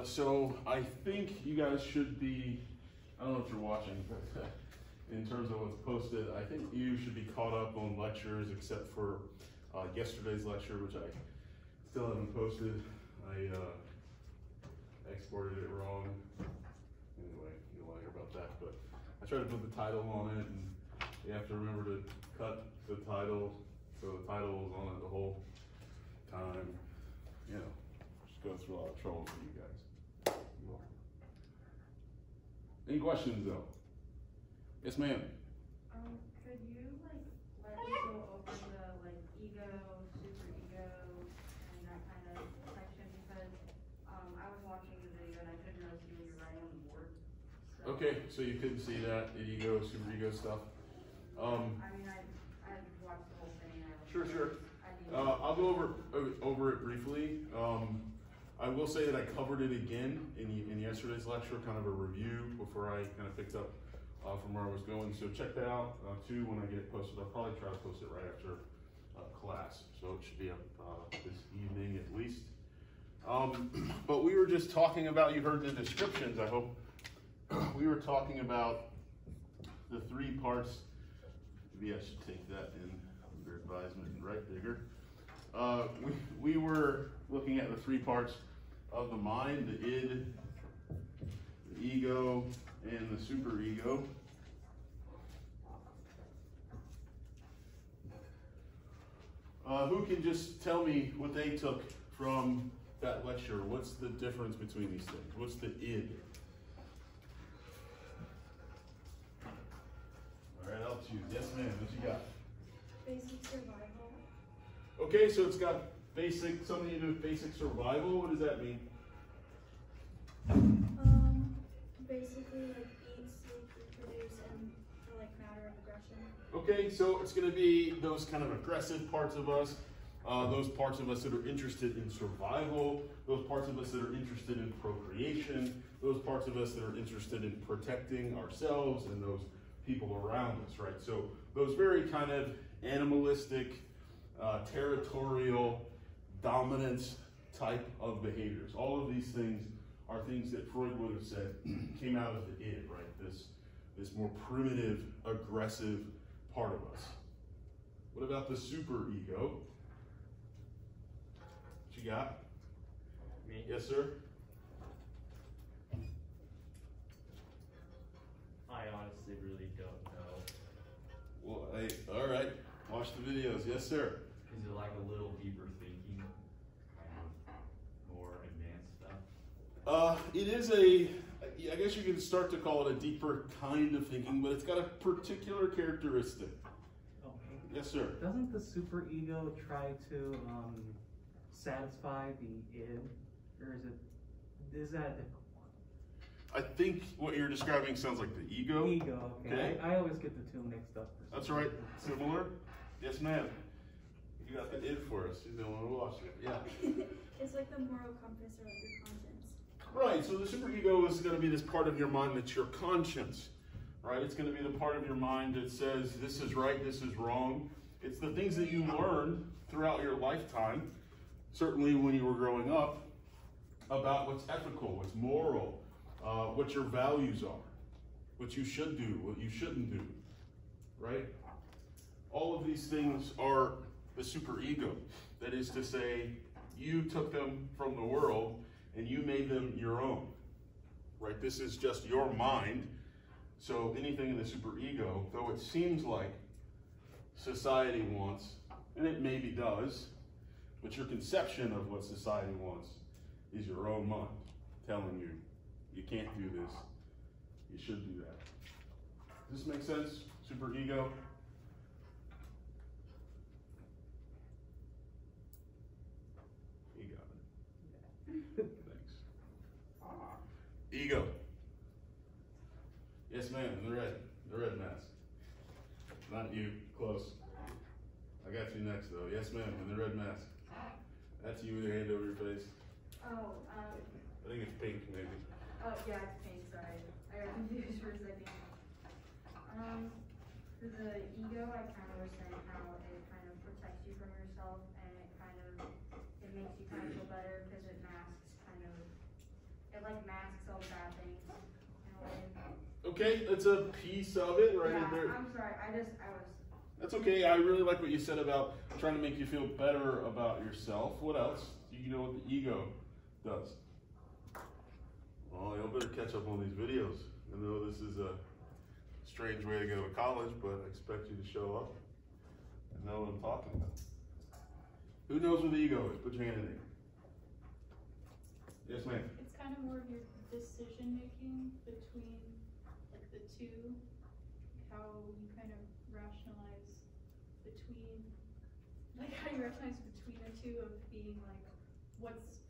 Uh, so I think you guys should be, I don't know if you're watching, but in terms of what's posted, I think you should be caught up on lectures except for uh, yesterday's lecture, which I still haven't posted. I uh, exported it wrong. Anyway, you'll hear about that, but I tried to put the title on it and you have to remember to cut the title, so the title was on it the whole time. You know, just go through a lot of trouble for you guys. You're welcome. Any questions though? Yes, ma'am. Um, could you like let me go over the like ego, super ego, and that kind of section because um I was watching the video and I couldn't really see what you're writing on the board. So, Okay, so you couldn't see that, the ego, super ego stuff. Um, I mean, I I watched the whole thing. I Sure, sure. I uh, I'll go over over it briefly. Um, I will say that I covered it again in, in yesterday's lecture, kind of a review before I kind of picked up uh, from where I was going. So check that out uh, too when I get it posted. I'll probably try to post it right after uh, class, so it should be up uh, this evening at least. Um, but we were just talking about. You heard the descriptions. I hope we were talking about the three parts. Maybe I should take that in under advisement and write bigger. Uh, we, we were looking at the three parts of the mind, the id, the ego, and the superego. Uh, who can just tell me what they took from that lecture? What's the difference between these things? What's the id? All right, I'll choose. Yes, ma'am. What you got? Basic survival. Okay, so it's got basic, something to do with basic survival. What does that mean? Um, basically like eat, sleep, reproduce, and for like matter of aggression. Okay, so it's going to be those kind of aggressive parts of us, uh, those parts of us that are interested in survival, those parts of us that are interested in procreation, those parts of us that are interested in protecting ourselves and those people around us, right? So those very kind of animalistic, uh, territorial, dominance type of behaviors. All of these things are things that Freud would have said came out of the id, right? This this more primitive, aggressive part of us. What about the super ego? What you got? Me? Yes, sir. I honestly really don't know. Well, hey, all right. Watch the videos. Yes, sir. Is it like a little deeper thinking? Um, more advanced stuff? Uh, it is a. I guess you can start to call it a deeper kind of thinking, but it's got a particular characteristic. Oh, Yes, sir. Doesn't the superego try to um, satisfy the id, or is it is that a I think what you're describing sounds like the ego. Ego. Okay. Okay. I, I always get the two mixed up. for That's right. Similar. Yes, ma'am. You got the id for us. You're the one who watched it. Yeah. it's like the moral compass or like your conscience. Right, so the superego is going to be this part of your mind that's your conscience, right? It's going to be the part of your mind that says this is right, this is wrong. It's the things that you learned throughout your lifetime, certainly when you were growing up, about what's ethical, what's moral, uh, what your values are, what you should do, what you shouldn't do, right? All of these things are the superego. That is to say, you took them from the world and you made them your own. Right? This is just your mind. So anything in the superego, though it seems like society wants, and it maybe does, but your conception of what society wants is your own mind telling you you can't do this, you should do that. Does this make sense? Superego? You got it. Thanks. Ego. Yes, ma'am, the red, the red mask. Not you, close. I got you next though. Yes, ma'am, in the red mask. That's you with your hand over your face. Oh, um, I think it's pink, maybe. oh yeah, it's pink. Sorry, I got confused for a second. Um, for the ego, I kind of was saying how it kind of protects you from yourself and it kind of it makes you kind of feel better because it masks kind of it like masks Okay, that's a piece of it, right? Yeah, There- I'm sorry, I just, I was, That's okay. I really like what you said about trying to make you feel better about yourself. What else? You know what the ego does. Well, you'll better catch up on these videos. I know this is a strange way to go to college, but I expect you to show up and know what I'm talking about. Who knows what the ego is? Put your hand in there. Yes, ma'am. It's kind of more of your decision making between two, how you kind of rationalize between, like how you rationalize between the two of being like, what's,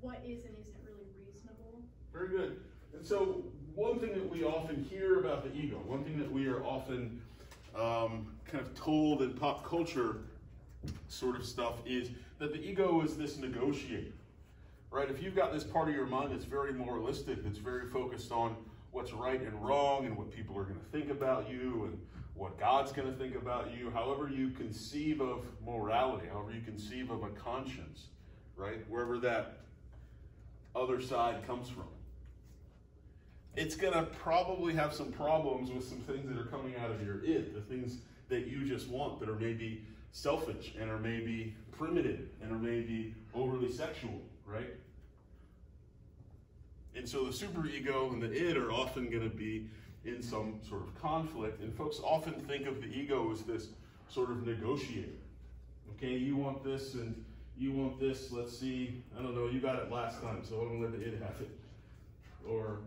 what is and isn't really reasonable. Very good. And so, one thing that we often hear about the ego, one thing that we are often um, kind of told in pop culture sort of stuff is that the ego is this negotiator, right? If you've got this part of your mind that's very moralistic, that's very focused on what's right and wrong and what people are going to think about you and what God's going to think about you, however you conceive of morality, however you conceive of a conscience, right? Wherever that other side comes from. It's going to probably have some problems with some things that are coming out of your id, the things that you just want that are maybe selfish and are maybe primitive and are maybe overly sexual, right? And so the superego and the id are often going to be in some sort of conflict. And folks often think of the ego as this sort of negotiator. Okay, you want this and you want this. Let's see. I don't know. You got it last time, so I'm going to let the id have it. Or,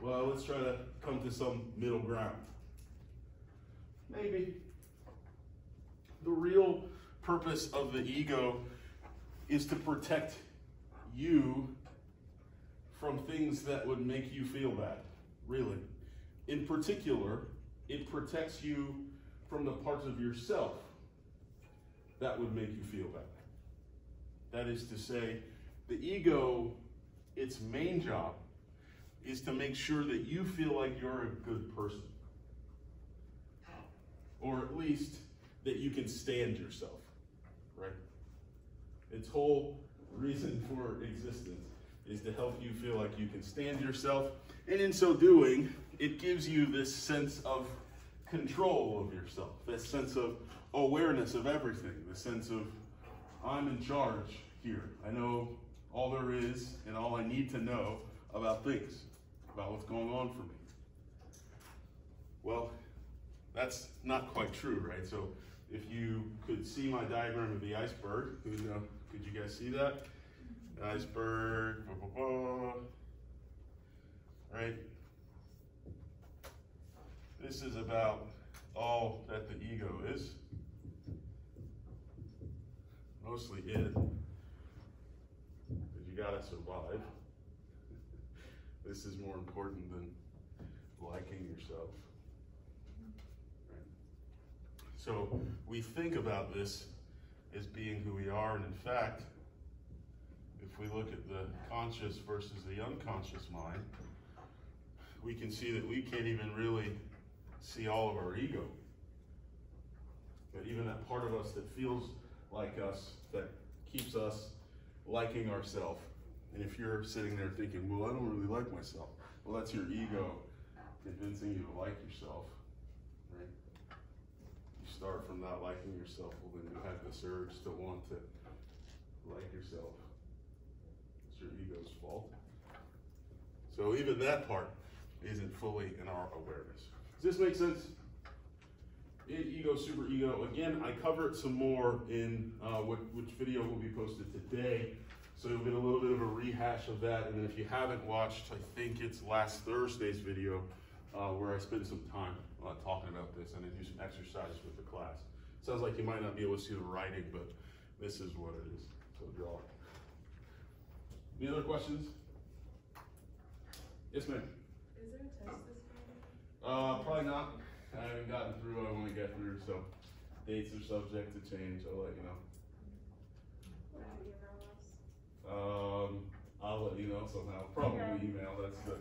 well, let's try to come to some middle ground. Maybe. The real purpose of the ego is to protect you from things that would make you feel bad, really. In particular, it protects you from the parts of yourself that would make you feel bad. That is to say, the ego, its main job is to make sure that you feel like you're a good person. Or at least that you can stand yourself, right? Its whole reason for existence is to help you feel like you can stand yourself. And in so doing, it gives you this sense of control of yourself, this sense of awareness of everything, the sense of I'm in charge here. I know all there is and all I need to know about things, about what's going on for me. Well, that's not quite true, right? So if you could see my diagram of the iceberg, who know, could you guys see that? Iceberg, blah, blah, blah. right? This is about all that the ego is. Mostly it. Because you gotta survive. This is more important than liking yourself. Right? So we think about this as being who we are, and in fact, if we look at the conscious versus the unconscious mind, we can see that we can't even really see all of our ego. But even that part of us that feels like us, that keeps us liking ourselves. And if you're sitting there thinking, well, I don't really like myself, well, that's your ego convincing you to like yourself, right? You start from not liking yourself, well, then you have this urge to want to like yourself. Your ego's fault. So even that part isn't fully in our awareness. Does this make sense? Ego, super ego. Again, I cover it some more in uh, what, which video will be posted today. So you'll get a little bit of a rehash of that. And then if you haven't watched, I think it's last Thursday's video uh, where I spent some time uh, talking about this and I do some exercises with the class. Sounds like you might not be able to see the writing, but this is what it is. So draw. Any other questions? Yes, ma'am. Is there a test this Friday? Uh, probably not. I haven't gotten through what I want to get through, so dates are subject to change. I'll let you know. Will you email us? Um, I'll let you know somehow. Probably Okay. email. That's the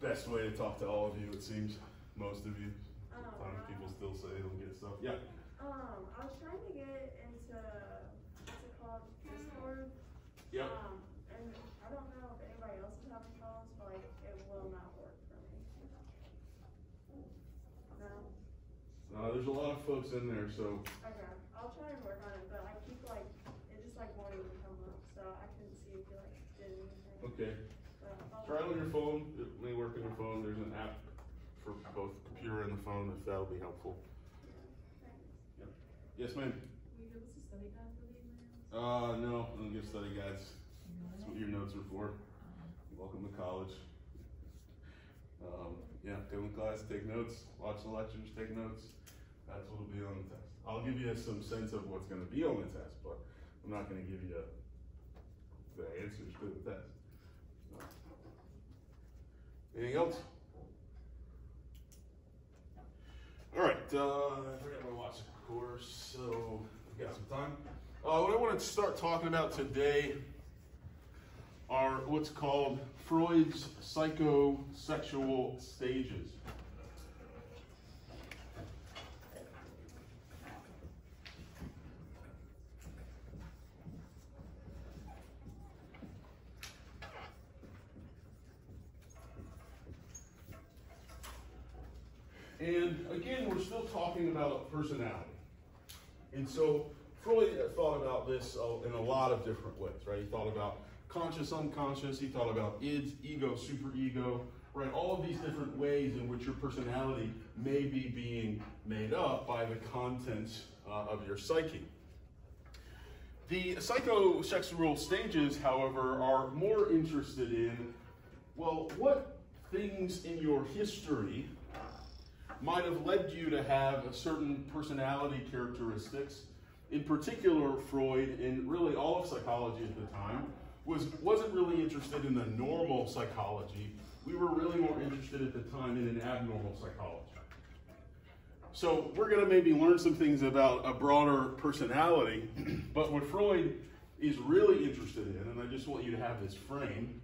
best way to talk to all of you. It seems most of you. Um, Sometimes people still say they don't get stuff. Yeah. um, I was trying to get into, what's it called, Discord? Yep. Um, and I don't know if anybody Uh, there's a lot of folks in there, so Okay, I'll try and work on it, but I keep like, it just like wanting to come up, so I couldn't see if you like did anything. okay. But Try it on your phone. It may work on your phone. There's an app for both computer and the phone if that'll be helpful. Thanks. Yes, ma'am. Will you give us a study guide for the exams? Uh, no, I don't give study guides. That's what your notes are for. Welcome to college. Um, yeah, go in class, take notes, watch the lectures, take notes. That's what'll be on the test. I'll give you some sense of what's gonna be on the test, but I'm not gonna give you the answers to the test. Anything else? All right, uh, I forgot to watch the course, so we got some time. Uh, what I want to start talking about today are what's called Freud's psychosexual stages. And again, we're still talking about personality. And so Freud thought about this uh, in a lot of different ways, right? He thought about conscious, unconscious. He thought about id, ego, superego, right? All of these different ways in which your personality may be being made up by the contents uh, of your psyche. The psychosexual stages, however, are more interested in, well, what things in your history might have led you to have certain personality characteristics. In particular, Freud and really all of psychology at the time was wasn't really interested in the normal psychology. We were really more interested at the time in an abnormal psychology. So we're going to maybe learn some things about a broader personality, but what Freud is really interested in, and I just want you to have this frame,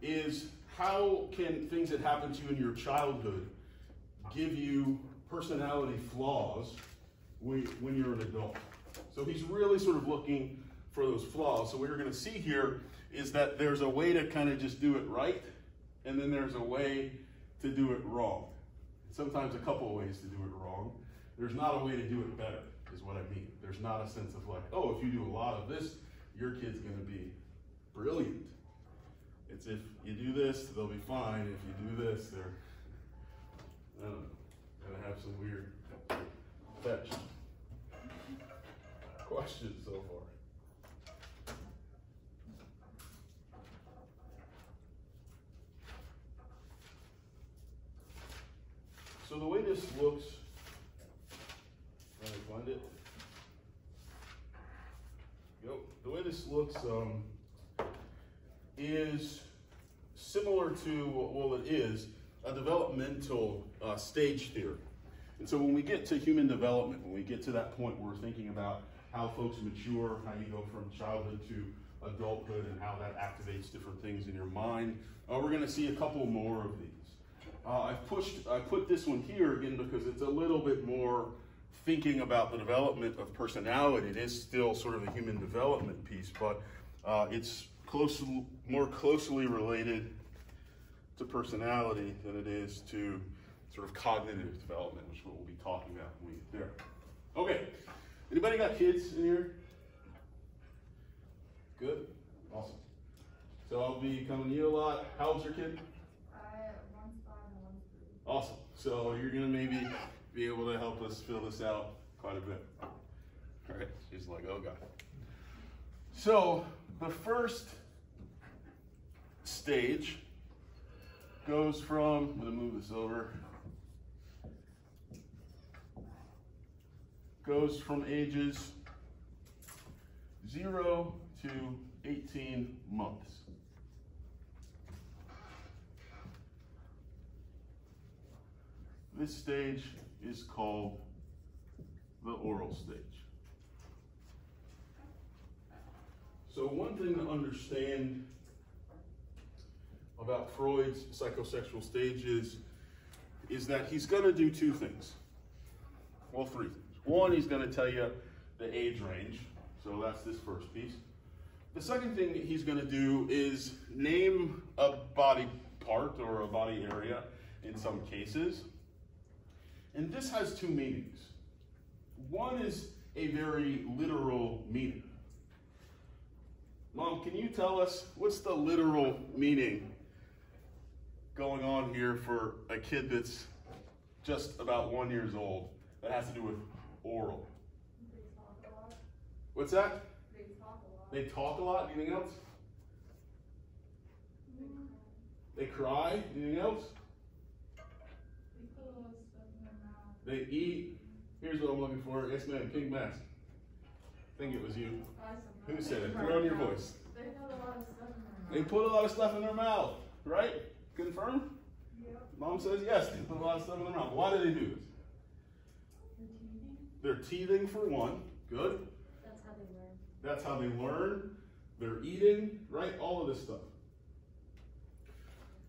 is how can things that happen to you in your childhood give you personality flaws when, when you're an adult. So he's really sort of looking for those flaws. So what you're going to see here is that there's a way to kind of just do it right, and then there's a way to do it wrong. Sometimes a couple of ways to do it wrong. There's not a way to do it better, is what I mean. There's not a sense of like, oh, if you do a lot of this, your kid's going to be brilliant. It's if you do this, they'll be fine. If you do this, they're I don't know. Gonna have some weird fetch questions so far. So the way this looks, trying to find it. Yep. The way this looks um, is similar to well, it is a developmental uh, stage theory. And so when we get to human development, when we get to that point where we're thinking about how folks mature, how you go from childhood to adulthood, and how that activates different things in your mind, uh, we're going to see a couple more of these. Uh, I've pushed, I put this one here again because it's a little bit more thinking about the development of personality. It is still sort of a human development piece, but uh, it's close, more closely related to personality than it is to sort of cognitive development, which is what we'll be talking about when we get there. Okay, anybody got kids in here? Good, awesome. So I'll be coming to you a lot. How old's your kid? I, one's five and one's three. Awesome. So you're gonna maybe be able to help us fill this out quite a bit. All right. She's like, oh god. So the first stage goes from. I'm gonna move this over. Goes from ages zero to 18 months. This stage is called the oral stage. So one thing to understand about Freud's psychosexual stages is that he's going to do two things. Well, three. One, he's going to tell you the age range. So that's this first piece. The second thing that he's going to do is name a body part or a body area in some cases. And this has two meanings. One is a very literal meaning. Mom, can you tell us what's the literal meaning going on here for a kid that's just about one years old that has to do with oral? They talk a lot. What's that? They talk a lot. They talk a lot. Anything else? They cry. Anything else? They put a lot of stuff in their mouth. They eat. Here's what I'm looking for. Yes, ma'am. Pink mask. I think it was you. Who said it? Throw in your voice. They put a lot of stuff in their mouth. They put a lot of stuff in their mouth, right? Confirm? Yep. Mom says yes. They put a lot of stuff in their mouth. Why do they do this? They're teething for one. Good. That's how they learn. That's how they learn. They're eating, right? All of this stuff.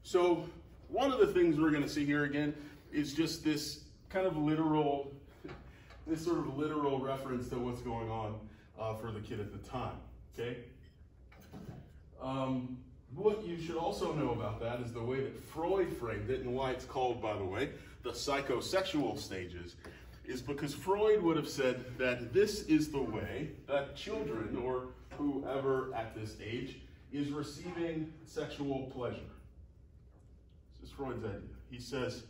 So, one of the things we're going to see here again is just this kind of literal, this sort of literal reference to what's going on uh, for the kid at the time. Okay? Um, what you should also know about that is the way that Freud framed it, and why it's called, by the way, the psychosexual stages, is because Freud would have said that this is the way that children or whoever at this age is receiving sexual pleasure. This is Freud's idea. He says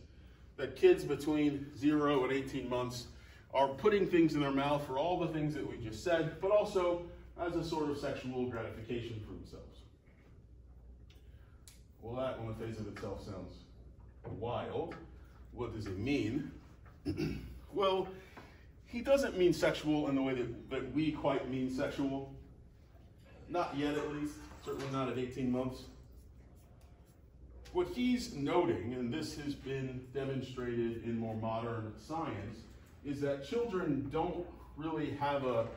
that kids between 0 and 18 months are putting things in their mouth for all the things that we just said, but also as a sort of sexual gratification for themselves. Well, that on the face of itself sounds wild. What does it mean? well, he doesn't mean sexual in the way that, that we quite mean sexual. Not yet, at least. Certainly not at 18 months. What he's noting, and this has been demonstrated in more modern science, is that children don't really have a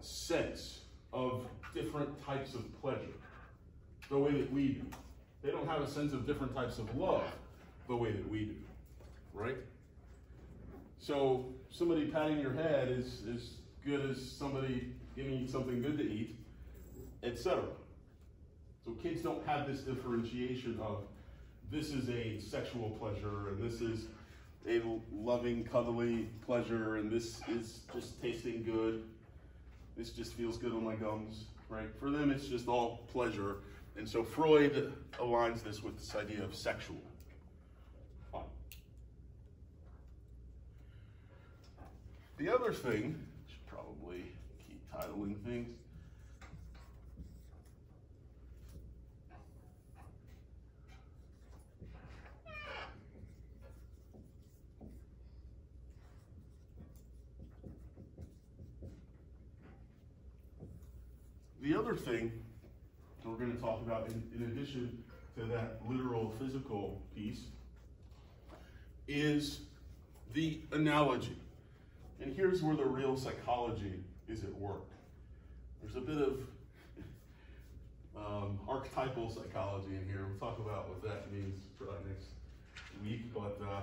sense of different types of pleasure the way that we do. They don't have a sense of different types of love the way that we do, right? So somebody patting your head is as good as somebody giving you something good to eat, etc. So kids don't have this differentiation of this is a sexual pleasure and this is a loving, cuddly pleasure and this is just tasting good. This just feels good on my gums, right? For them, it's just all pleasure. And so Freud aligns this with this idea of sexual. Fine. The other thing, should probably keep titling things. The other thing we're going to talk about, in, in addition to that literal physical piece, is the analogy. And here's where the real psychology is at work. There's a bit of um, archetypal psychology in here. We'll talk about what that means probably next week. But uh,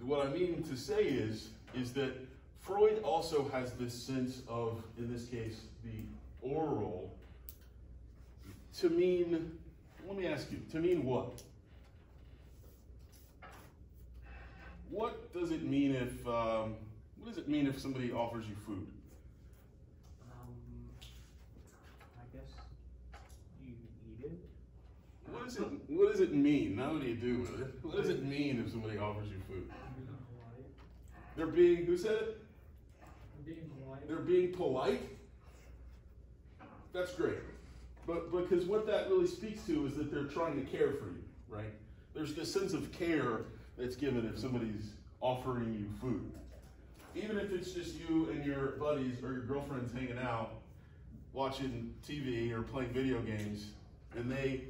what I mean to say is, is that Freud also has this sense of, in this case, the oral to mean, let me ask you, to mean what? What does it mean if, um, what does it mean if somebody offers you food? Um, I guess you eat it. What does it, what does it mean? Now what do you do with it? What does it mean if somebody offers you food? They're being, who said it? Being polite. They're being polite? That's great. But because what that really speaks to is that they're trying to care for you, right? There's this sense of care that's given if somebody's offering you food. Even if it's just you and your buddies or your girlfriends hanging out, watching TV or playing video games, and they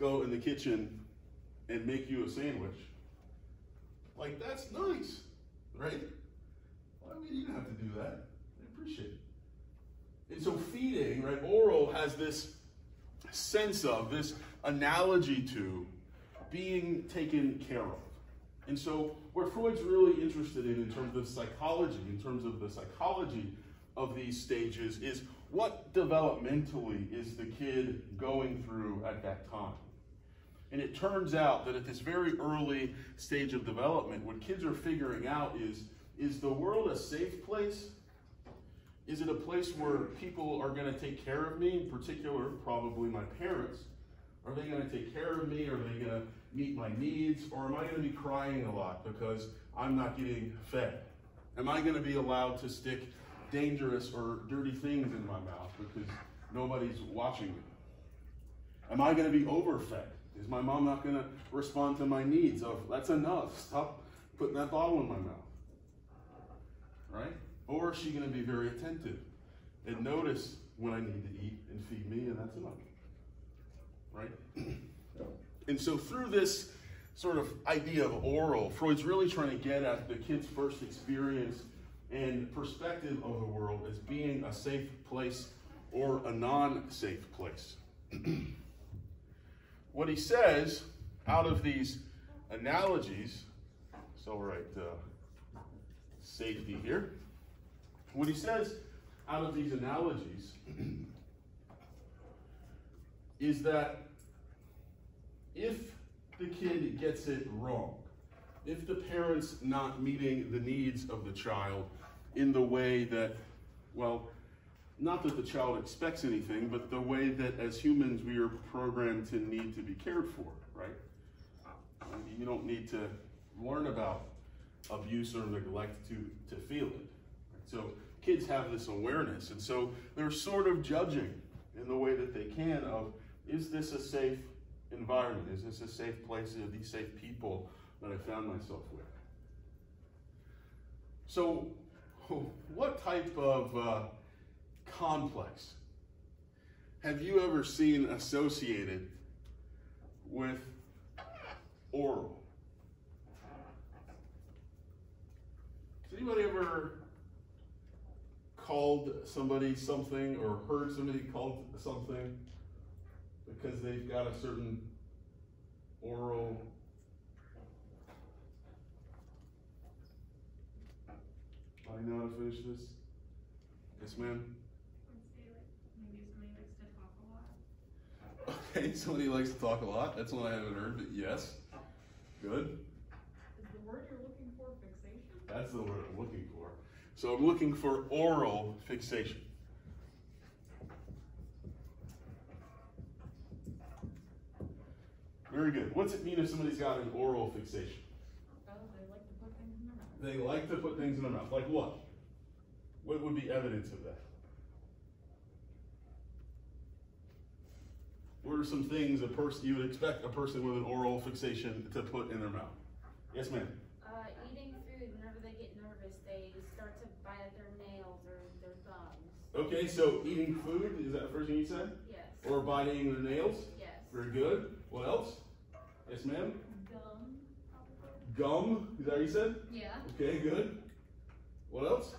go in the kitchen and make you a sandwich. Like, that's nice, right? Well, I mean, you don't have to do that. I appreciate it. And so, feeding, right, oral has this sense of, this analogy to being taken care of. And so, what Freud's really interested in, in terms of psychology, in terms of the psychology of these stages, is what developmentally is the kid going through at that time? And it turns out that at this very early stage of development, what kids are figuring out is is the world a safe place? Is it a place where people are going to take care of me, in particular, probably my parents? Are they going to take care of me? Are they going to meet my needs? Or am I going to be crying a lot because I'm not getting fed? Am I going to be allowed to stick dangerous or dirty things in my mouth because nobody's watching me? Am I going to be overfed? Is my mom not going to respond to my needs of that's enough? Stop putting that bottle in my mouth. Right? Or is she going to be very attentive and notice when I need to eat and feed me, and that's enough? Right? and so, through this sort of idea of oral, Freud's really trying to get at the kid's first experience and perspective of the world as being a safe place or a non safe place. what he says out of these analogies, so right, uh, safety here. What he says out of these analogies is that if the kid gets it wrong, if the parent's not meeting the needs of the child in the way that, well, not that the child expects anything, but the way that as humans we are programmed to need to be cared for, right? You don't need to learn about abuse or neglect to, to feel it. So kids have this awareness, and so they're sort of judging in the way that they can of, is this a safe environment? Is this a safe place? Are these safe people that I found myself with? So, what type of uh, complex have you ever seen associated with oral? Has anybody ever called somebody something or heard somebody called something because they've got a certain oral I know how to finish this. Yes, ma'am. Maybe somebody likes to talk a lot. Okay, somebody likes to talk a lot. That's one I haven't heard, but yes. Good. Is the word you're looking for fixation? That's the word I'm looking for. So I'm looking for oral fixation. Very good. What's it mean if somebody's got an oral fixation? Oh, they like to put things in their mouth. They like to put things in their mouth. Like what? What would be evidence of that? What are some things a person you would expect a person with an oral fixation to put in their mouth? Yes, ma'am. Uh, eating food, whenever they get nervous, they start to bite at their nails or their thumbs. Okay, so eating food is that the first thing you said? Yes. Or biting their nails? Yes. Very good. What else? Yes, ma'am. Gum. Gum. Is that what you said? Yeah. Okay, good. What else?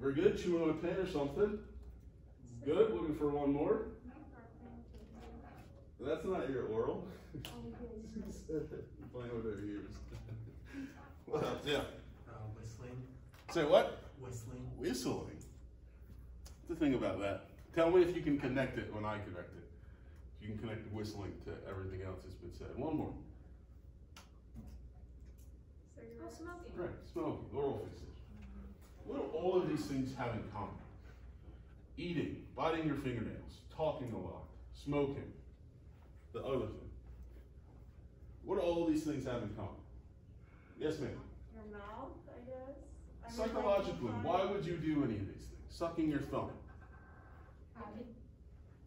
Very good. Chewing on a pen or something. Good. Looking for one more. That's not your oral. Playing with their ears. what else? Yeah. Uh, whistling. Say what? Whistling. Whistling. What's the thing about that? Tell me if you can connect it when I connect it. If you can connect the whistling to everything else that's been said. One more. Oh, smoking. Right, smoking, oral fixation. What do all of these things have in common? Eating, biting your fingernails, talking a lot, smoking, the other thing. What do all of these things have in common? Yes, ma'am. Your mouth, I guess. I mean, like, Psychologically, why would you do any of these things? Sucking your thumb. It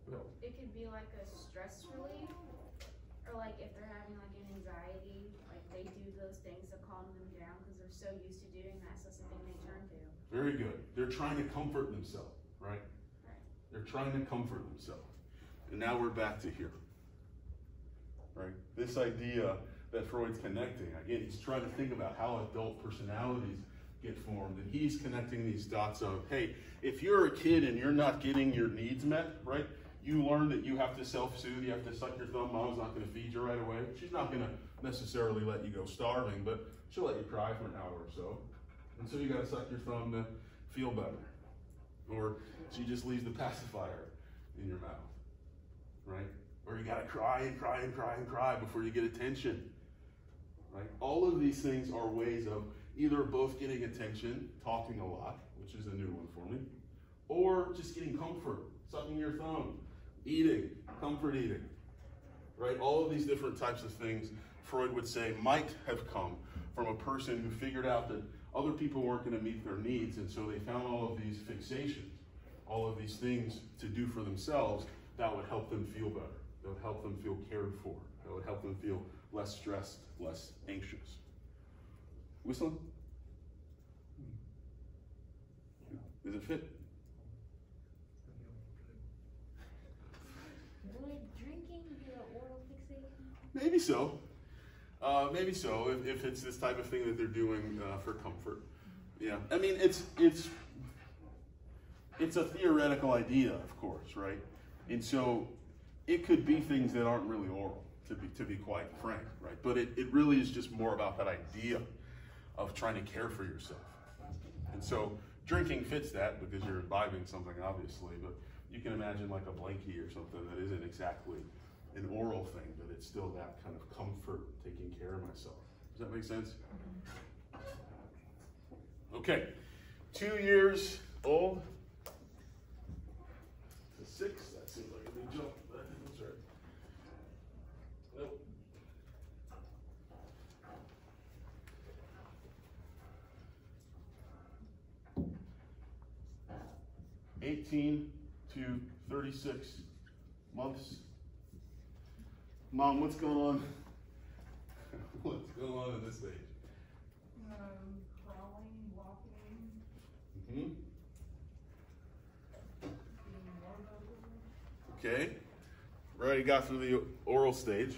could, it could be like a stress relief, or like if they're having like an anxiety, like they do those things to calm them down because they're so used to doing that, so it's something they turn to. Very good. They're trying to comfort themselves, right? Right. They're trying to comfort themselves. And now we're back to here. Right? This idea that Freud's connecting, again, he's trying to think about how adult personalities get formed. And he's connecting these dots of, hey, if you're a kid and you're not getting your needs met, right? You learn that you have to self soothe, you have to suck your thumb. Mom's not going to feed you right away. She's not going to necessarily let you go starving, but she'll let you cry for an hour or so. And so you got to suck your thumb to feel better. Or she just leaves the pacifier in your mouth. right? Or you gotta cry and cry and cry and cry before you get attention, right? All of these things are ways of either both getting attention, talking a lot, which is a new one for me, or just getting comfort, sucking your thumb, eating, comfort eating, right? All of these different types of things Freud would say might have come from a person who figured out that other people weren't going to meet their needs, and so they found all of these fixations, all of these things to do for themselves that would help them feel better, that would help them feel cared for, that would help them feel less stressed, less anxious. Whistling? Does it fit? Would drinking be an oral fixation? Maybe so. Uh, maybe so, if, if it's this type of thing that they're doing uh, for comfort. Yeah, I mean, it's it's it's a theoretical idea, of course, right? And so it could be things that aren't really oral, to be to be quite frank, right? But it, it really is just more about that idea of trying to care for yourself. And so drinking fits that because you're imbibing something, obviously, but you can imagine like a blankie or something that isn't exactly an oral thing, but it's still that kind of comfort, taking care of myself. Does that make sense? Okay, two years old to six. 18 to 36 months. Mom, what's going on? what's going on at this stage? Um, crawling, walking. Mm-hmm. Okay. Already got through the oral stage.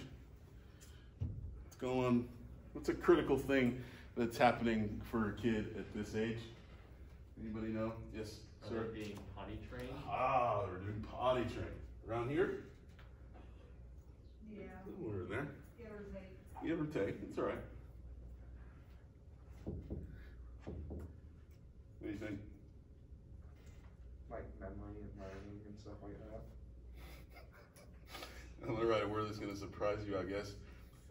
What's going on? What's a critical thing that's happening for a kid at this age? Anybody know? Yes. Are sir. they being potty trained? Ah, they're doing potty training. Around here? Yeah, Somewhere in there. give or take. Give or take. It's all right. What do you think? like memory and learning and stuff like that. All right, word that's going to surprise you, I guess.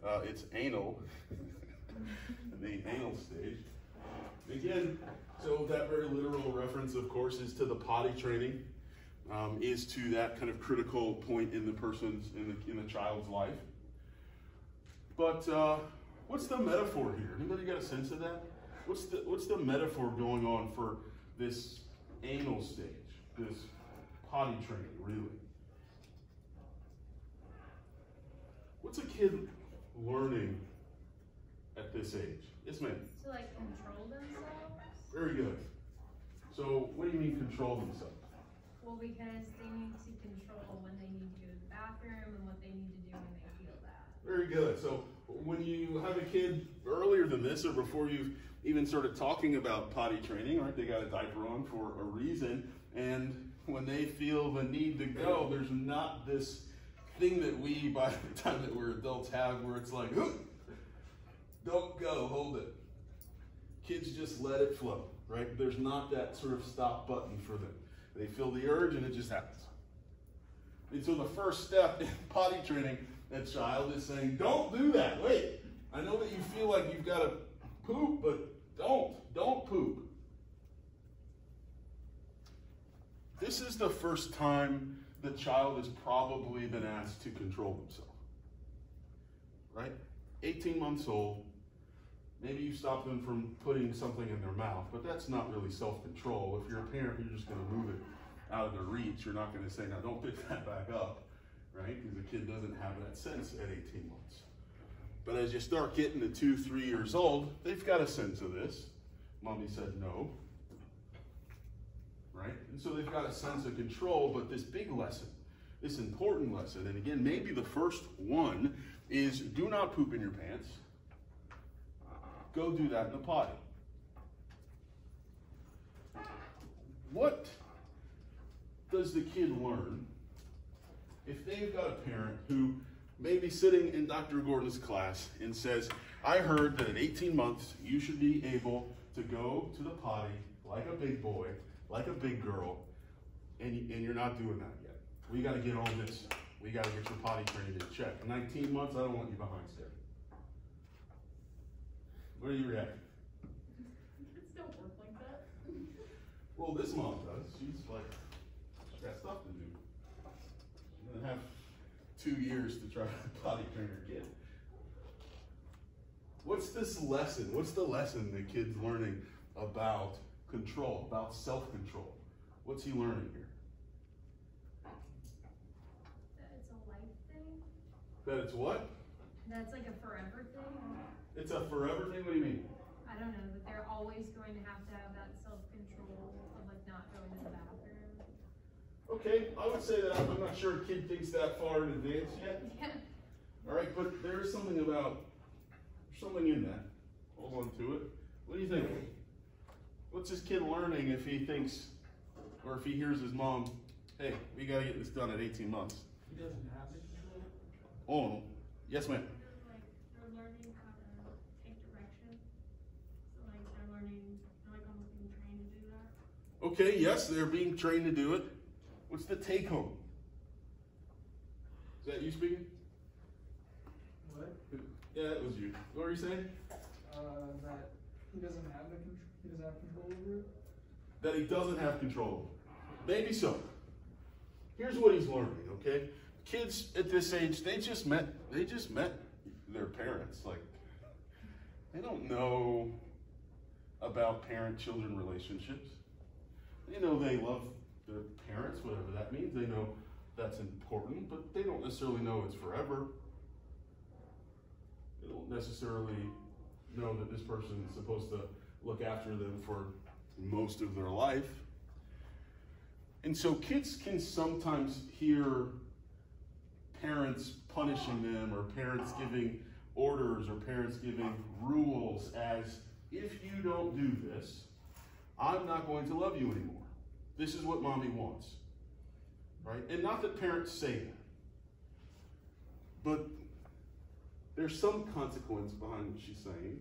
Uh, it's anal, the anal stage. Again, so that very literal reference, of course, is to the potty training, um, is to that kind of critical point in the person's in the in the child's life. But uh, what's the metaphor here? Anybody got a sense of that? What's the what's the metaphor going on for this anal stage, this potty training, really? What's a kid learning at this age? Yes, ma'am. To like control themselves? Very good. So, what do you mean control themselves? Well, because they need to control when they need to go to the bathroom and what they need to do when they feel that. Very good. So, when you have a kid earlier than this, or before you've even started talking about potty training, right? They got a diaper on for a reason, and when they feel the need to go, there's not this thing that we, by the time that we're adults, have where it's like, don't go, hold it. Kids just let it flow, right? There's not that sort of stop button for them. They feel the urge and it just happens. And so the first step in potty training that child is saying, don't do that. Wait, I know that you feel like you've got to poop, but don't. Don't poop. This is the first time the child has probably been asked to control themselves. Right? 18 months old. Maybe you stop them from putting something in their mouth, but that's not really self control. If you're a parent, you're just going to move it out of their reach. You're not going to say, now don't pick that back up, right? Because the kid doesn't have that sense at 18 months. But as you start getting to two, three years old, they've got a sense of this. Mommy said no, right? And so they've got a sense of control, but this big lesson, this important lesson, and again, maybe the first one is do not poop in your pants. Go do that in the potty. What does the kid learn if they've got a parent who may be sitting in Dr. Gordon's class and says, I heard that at 18 months you should be able to go to the potty like a big boy, like a big girl, and, and you're not doing that yet. We got to get on this We gotta get your potty trained in check. Nineteen months, I don't want you behind still. What are you reacting? Kids don't work like that. Well, this mom does. She's like, she's got stuff to do. She doesn't have two years to try to potty train her kid. What's this lesson? What's the lesson the kid's learning about control, about self-control? What's he learning here? That it's a life thing, That it's what? that's like a forever thing. It's a forever thing? What do you mean? I don't know, but they're always going to have to have that self-control of like not going to the bathroom. Okay, I would say that I'm not sure a kid thinks that far in advance yet. Yeah. All right, but there is something about there's something in that. Hold on to it. What do you think? What's this kid learning if he thinks, or if he hears his mom, "Hey, we gotta get this done at 18 months." He doesn't have it. Oh, yes, ma'am. Like, they're learning how to take direction. So like, they're learning, they're like almost being trained to do that. Okay, yes, they're being trained to do it. What's the take home? Is that you speaking? What? Yeah, it was you. What were you saying? Uh, that he doesn't have the he doesn't have control over it. that he doesn't have control over. Maybe so. Here's what he's learning, okay? Kids at this age, they just met they just met their parents. Like they don't know about parent-children relationships. They know they love their parents, whatever that means. They know that's important, but they don't necessarily know it's forever. They don't necessarily know that this person is supposed to look after them for most of their life. And so kids can sometimes hear parents punishing them or parents giving orders or parents giving rules as if you don't do this, I'm not going to love you anymore. This is what mommy wants. Right? And not that parents say that. But there's some consequence behind what she's saying.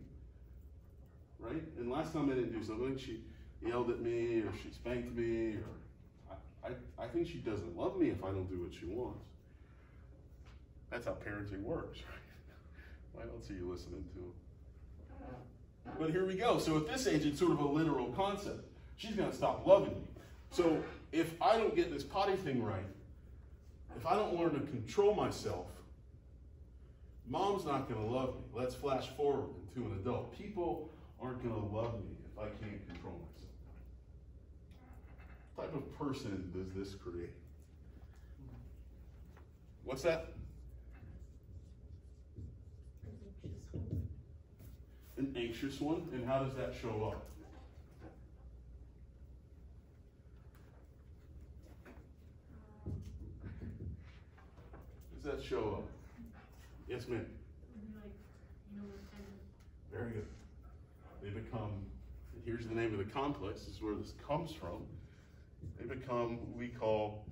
Right? And last time I didn't do something, she yelled at me or she spanked me or I, I, think she doesn't love me if I don't do what she wants. That's how parenting works, right? What else are you listening to? But here we go. So at this age, it's sort of a literal concept. She's going to stop loving me. So if I don't get this potty thing right, if I don't learn to control myself, mom's not going to love me. Let's flash forward into an adult. People aren't going to love me if I can't control myself. What type of person does this create? What's that? An anxious one? And how does that show up? Does that show up? Yes, ma'am. Very good. They become, here's the name of the complex, this is where this comes from. They become what we call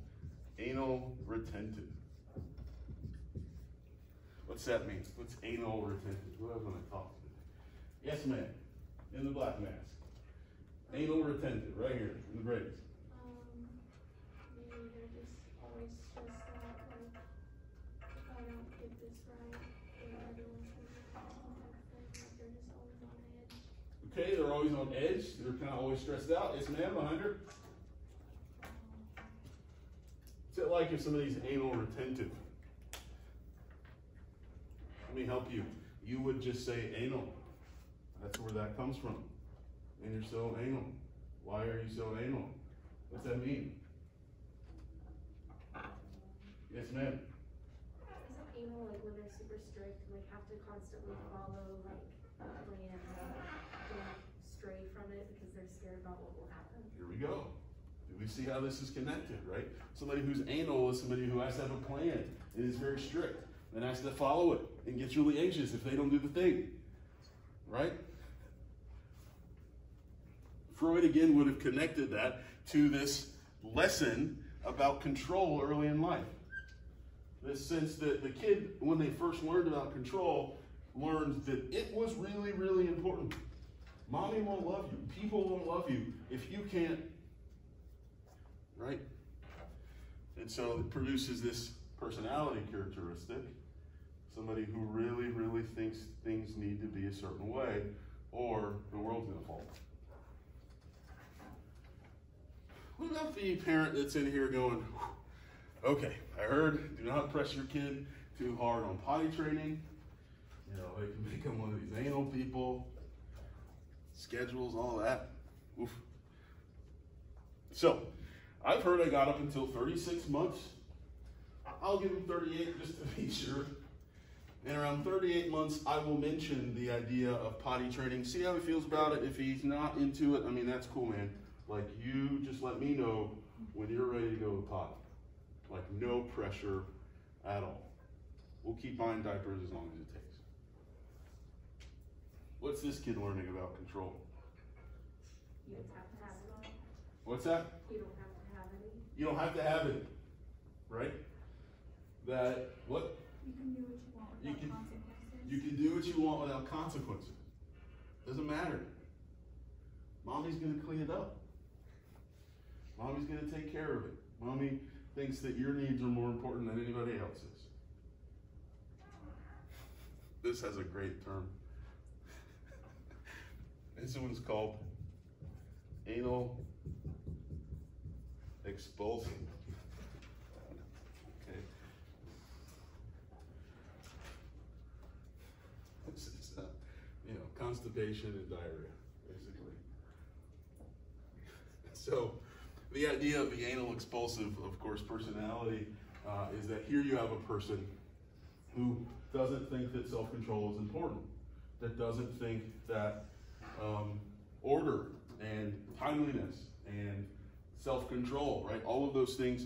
anal retentive. What's that mean? What's anal retentive? Who else want to talk to me? Yes, ma'am. In the black mask. Anal retentive, right here, in the braids. Um, maybe they're just always stressed out, like, if I don't get this right, then everyone's gonna be like, they're just always on edge. Okay, they're always on edge. They're kind of always stressed out. Yes, ma'am, behind her. What's it like if somebody's anal retentive? Let me help you. You would just say anal. That's where that comes from. And you're so anal. Why are you so anal? What's that mean? Yes, ma'am. Isn't anal like when they're super strict and like have to constantly follow like a plan, uh, don't stray from it because they're scared about what will happen? Here we go. Do we see how this is connected, right? Somebody who's anal is somebody who has to have a plan and is very strict and has to follow it and gets really anxious if they don't do the thing, right? Freud again would have connected that to this lesson about control early in life. This sense that the kid, when they first learned about control, learned that it was really, really important. Mommy won't love you. People won't love you if you can't. Right? And so it produces this personality characteristic, somebody who really, really thinks things need to be a certain way, or the world's gonna fall. What about the parent that's in here going, okay, I heard, do not press your kid too hard on potty training. You know, they can become one of these anal people, schedules, all that. Oof. So, I've heard I got up until 36 months. I'll give him 38 just to be sure. And around 38 months, I will mention the idea of potty training. See how he feels about it. If he's not into it, I mean, that's cool, man. Like, you just let me know when you're ready to go to potty. Like, no pressure at all. We'll keep buying diapers as long as it takes. What's this kid learning about control? You don't have to have it. What's that? You don't have to have any. You don't have to have it, right? That, what? You can do what you want You without can- consequences. You can do what you want without consequences. Doesn't matter. Mommy's gonna clean it up. Mommy's gonna take care of it. Mommy thinks that your needs are more important than anybody else's. This has a great term. this one's called anal expulsive. okay. This is, uh, you know, constipation and diarrhea, basically. So, the idea of the anal expulsive, of course, personality uh, is that here you have a person who doesn't think that self control is important, that doesn't think that um, order and timeliness and self control, right? All of those things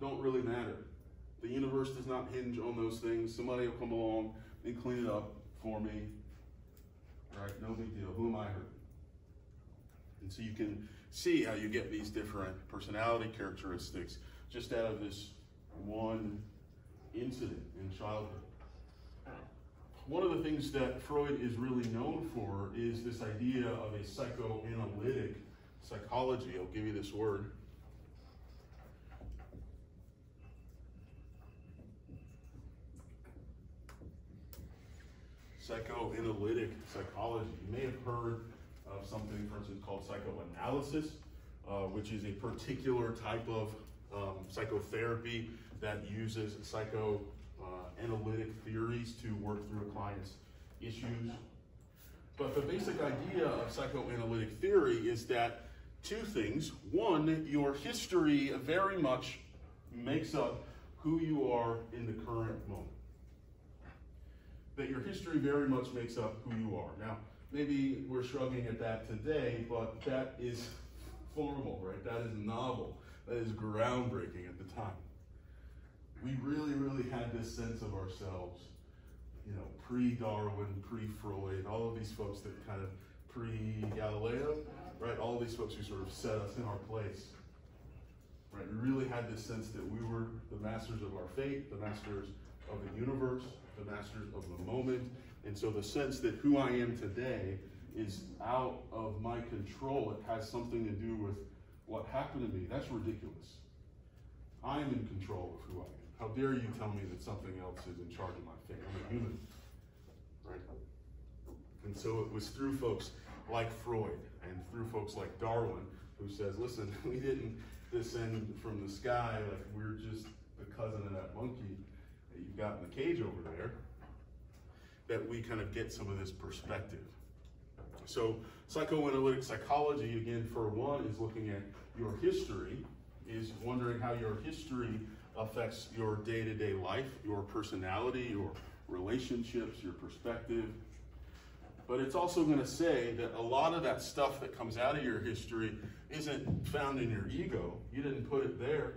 don't really matter. The universe does not hinge on those things. Somebody will come along and clean it up for me. Right? No big deal. Who am I hurting? And so you can see how you get these different personality characteristics just out of this one incident in childhood. One of the things that Freud is really known for is this idea of a psychoanalytic psychology. I'll give you this word. Psychoanalytic psychology. You may have heard of something, for instance, called psychoanalysis, uh, which is a particular type of um, psychotherapy that uses psychoanalytic theories to work through a client's issues. But the basic idea of psychoanalytic theory is that two things. One, your history very much makes up who you are in the current moment. That your history very much makes up who you are. Now, maybe we're shrugging at that today, but that is formal, right? That is novel. That is groundbreaking at the time. We really, really had this sense of ourselves, you know, pre-Darwin, pre-Freud, all of these folks that kind of pre-Galileo, right? All these folks who sort of set us in our place. Right? We really had this sense that we were the masters of our fate, the masters of the universe, the masters of the moment. And so the sense that who I am today is out of my control, it has something to do with what happened to me, that's ridiculous. I am in control of who I am. How dare you tell me that something else is in charge of my fate? I'm a human. Right? And so it was through folks like Freud and through folks like Darwin who says, listen, we didn't descend from the sky like we're just the cousin of that monkey that you've got in the cage over there, that we kind of get some of this perspective. So psychoanalytic psychology, again, for one, is looking at your history, is wondering how your history affects your day-to-day life, your personality, your relationships, your perspective. But it's also going to say that a lot of that stuff that comes out of your history isn't found in your ego. You didn't put it there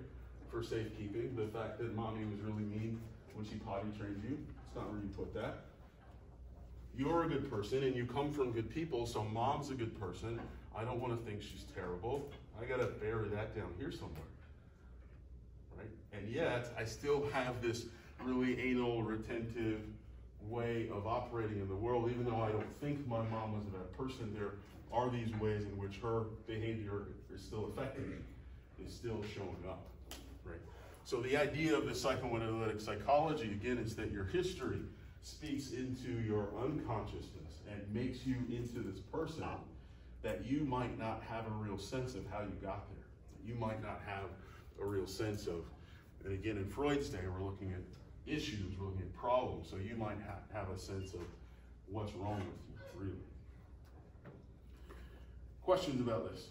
for safekeeping. The fact that mommy was really mean when she potty trained you, it's not where you put that. You're a good person and you come from good people, so mom's a good person. I don't want to think she's terrible. I got to bury that down here somewhere. Right? And yet, I still have this really anal, retentive way of operating in the world, even though I don't think my mom was a bad person, there are these ways in which her behavior is still affecting me, is still showing up. Right? So the idea of the psychoanalytic psychology, again, is that your history speaks into your unconsciousness and makes you into this person that you might not have a real sense of how you got there. You might not have a real sense of, and again, in Freud's day, we're looking at issues, we're looking at problems, so you might ha- have a sense of what's wrong with you, really. Questions about this?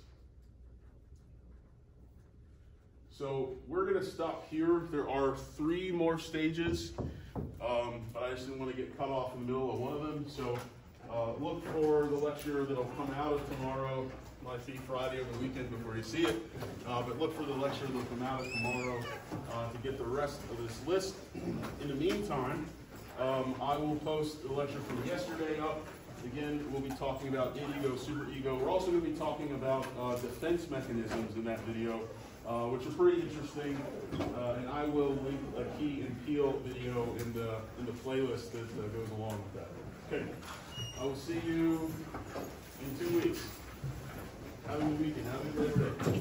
So we're gonna stop here. There are three more stages, um, but I just didn't want to get cut off in the middle of one of them. So uh, look for the lecture that'll come out of tomorrow. Might be Friday or the weekend before you see it, uh, but look for the lecture that'll come out of tomorrow uh, to get the rest of this list. In the meantime, um, I will post the lecture from yesterday up. Again, we'll be talking about id-ego, superego. We're also going to be talking about uh, defense mechanisms in that video, uh, which are pretty interesting. Uh, and I will link a Key and Peele video in the in the playlist that uh, goes along with that. Okay, I will see you in two weeks. Have a good weekend. Have a great day.